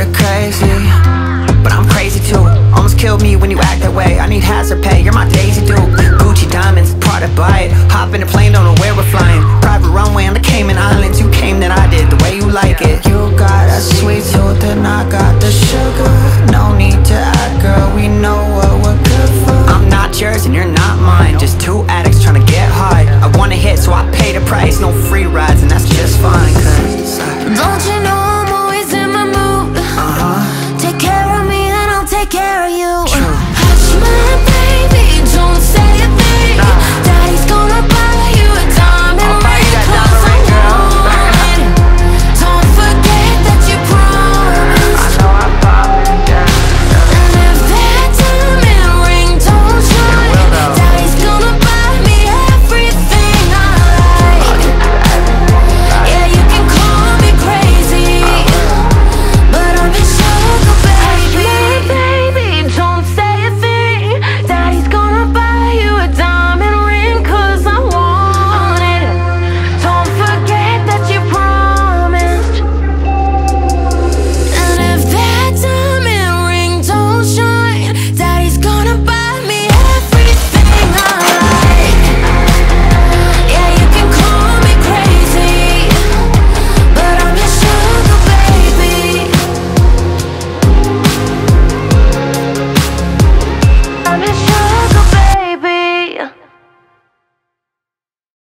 you're crazy But I'm crazy too. Almost killed me when you act that way. I need hazard pay.